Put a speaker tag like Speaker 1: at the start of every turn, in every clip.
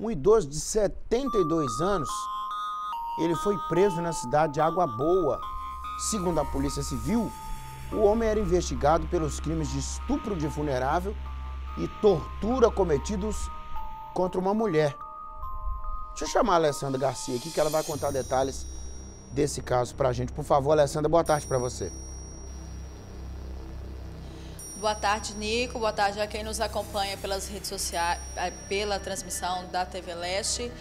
Speaker 1: Um idoso de 72 anos, ele foi preso na cidade de Água Boa. Segundo a Polícia Civil, o homem era investigado pelos crimes de estupro de vulnerável e tortura cometidos contra uma mulher. Deixa eu chamar a Alessandra Garcia aqui, que ela vai contar detalhes desse caso pra gente. Por favor, Alessandra, boa tarde para você.
Speaker 2: Boa tarde, Nico. Boa tarde a quem nos acompanha pelas redes sociais, eh, pela transmissão da TV Leste.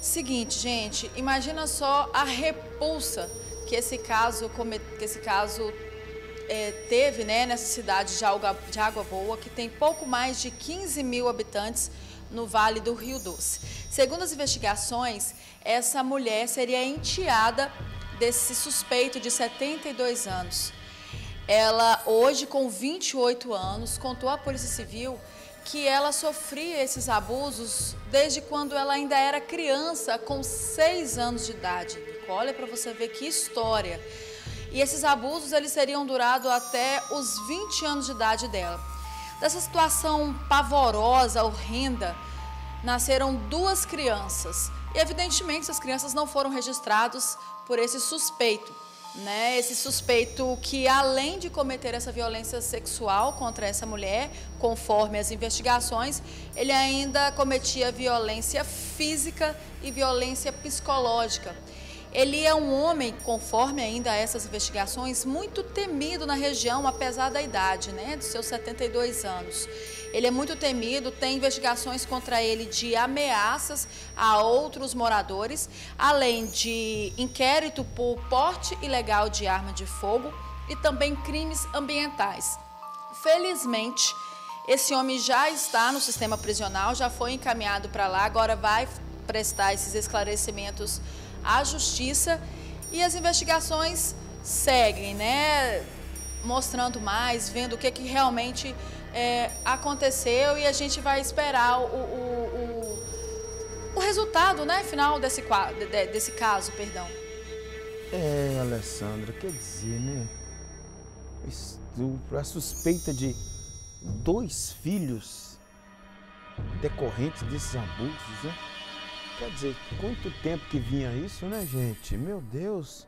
Speaker 2: Seguinte, gente, imagina só a repulsa que esse caso, que esse caso é, teve né, nessa cidade de Água, de Água Boa, que tem pouco mais de 15 mil habitantes no Vale do Rio Doce. Segundo as investigações, essa mulher seria enteada desse suspeito de 72 anos. Ela, hoje, com 28 anos, contou à Polícia Civil que ela sofria esses abusos desde quando ela ainda era criança, com 6 anos de idade. Olha para você ver que história. E esses abusos eles seriam durados até os 20 anos de idade dela. Dessa situação pavorosa, horrenda, nasceram duas crianças. E evidentemente essas crianças não foram registradas por esse suspeito né, esse suspeito que, além de cometer essa violência sexual contra essa mulher, conforme as investigações, ele ainda cometia violência física e violência psicológica. Ele é um homem, conforme ainda essas investigações, muito temido na região, apesar da idade, né, dos seus 72 anos. Ele é muito temido, tem investigações contra ele de ameaças a outros moradores, além de inquérito por porte ilegal de arma de fogo e também crimes ambientais. Felizmente, esse homem já está no sistema prisional, já foi encaminhado para lá, agora vai prestar esses esclarecimentos à justiça e as investigações seguem, né? Mostrando mais, vendo o que, que realmente é, aconteceu e a gente vai esperar o, o, o, o resultado né, final desse, desse caso. perdão.
Speaker 1: É, Alessandra, quer dizer, né? Estupro, a suspeita de dois filhos decorrentes desses abusos, né? Quer dizer, quanto tempo que vinha isso, né, gente? Meu Deus.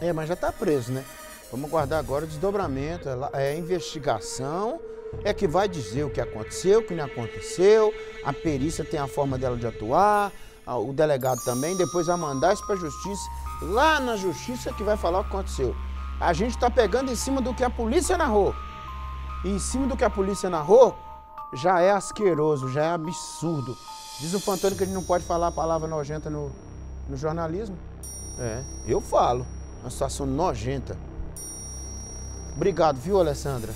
Speaker 1: É, mas já tá preso, né? Vamos guardar agora o desdobramento, é a investigação, é que vai dizer o que aconteceu, o que não aconteceu, a perícia tem a forma dela de atuar, o delegado também, depois vai mandar isso para a justiça, lá na justiça que vai falar o que aconteceu. A gente está pegando em cima do que a polícia narrou. E em cima do que a polícia narrou, já é asqueroso, já é absurdo. Diz o Fantônio que a gente não pode falar a palavra nojenta no, no jornalismo. É, eu falo. Uma situação nojenta. Obrigado, viu, Alessandra?